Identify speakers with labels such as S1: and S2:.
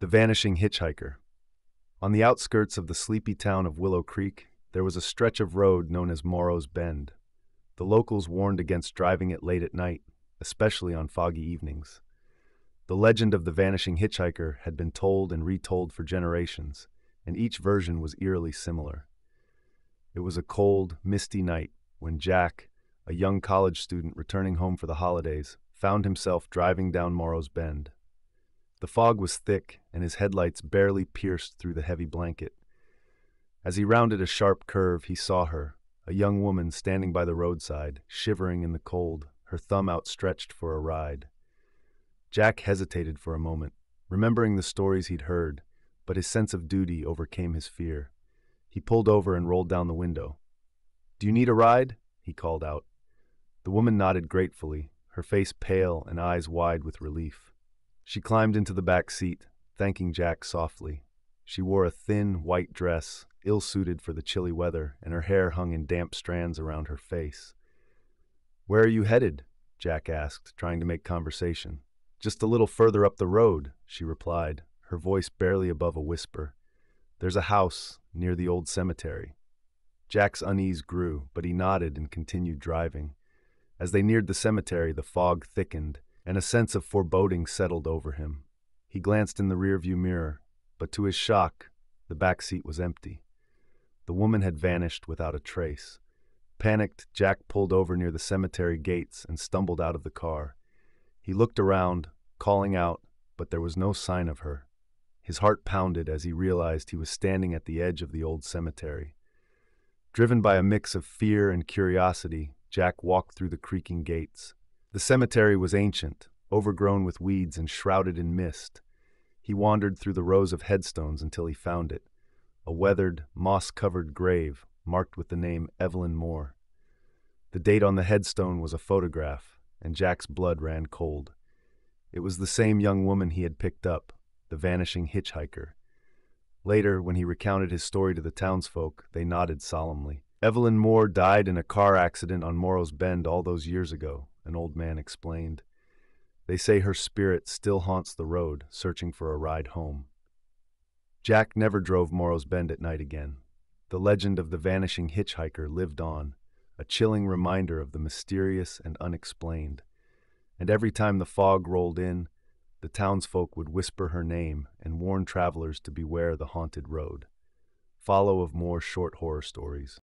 S1: The Vanishing Hitchhiker. On the outskirts of the sleepy town of Willow Creek, there was a stretch of road known as Morrow's Bend. The locals warned against driving it late at night, especially on foggy evenings. The legend of the vanishing hitchhiker had been told and retold for generations, and each version was eerily similar. It was a cold, misty night when Jack, a young college student returning home for the holidays, found himself driving down Morrow's Bend. The fog was thick, and his headlights barely pierced through the heavy blanket. As he rounded a sharp curve, he saw her, a young woman standing by the roadside, shivering in the cold, her thumb outstretched for a ride. Jack hesitated for a moment, remembering the stories he'd heard, but his sense of duty overcame his fear. He pulled over and rolled down the window. Do you need a ride? he called out. The woman nodded gratefully, her face pale and eyes wide with relief. She climbed into the back seat, thanking Jack softly. She wore a thin, white dress, ill suited for the chilly weather, and her hair hung in damp strands around her face. Where are you headed? Jack asked, trying to make conversation. Just a little further up the road, she replied, her voice barely above a whisper. There's a house near the old cemetery. Jack's unease grew, but he nodded and continued driving. As they neared the cemetery, the fog thickened, and a sense of foreboding settled over him. He glanced in the rearview mirror, but to his shock, the back seat was empty. The woman had vanished without a trace. Panicked, Jack pulled over near the cemetery gates and stumbled out of the car. He looked around, calling out, but there was no sign of her. His heart pounded as he realized he was standing at the edge of the old cemetery. Driven by a mix of fear and curiosity, Jack walked through the creaking gates. The cemetery was ancient, overgrown with weeds and shrouded in mist. He wandered through the rows of headstones until he found it a weathered, moss covered grave marked with the name Evelyn Moore. The date on the headstone was a photograph, and Jack's blood ran cold. It was the same young woman he had picked up, the vanishing hitchhiker. Later, when he recounted his story to the townsfolk, they nodded solemnly. Evelyn Moore died in a car accident on Morrow's Bend all those years ago, an old man explained. They say her spirit still haunts the road, searching for a ride home. Jack never drove Morrow's Bend at night again. The legend of the vanishing hitchhiker lived on, a chilling reminder of the mysterious and unexplained. And every time the fog rolled in, the townsfolk would whisper her name and warn travelers to beware the haunted road. Follow of more short horror stories.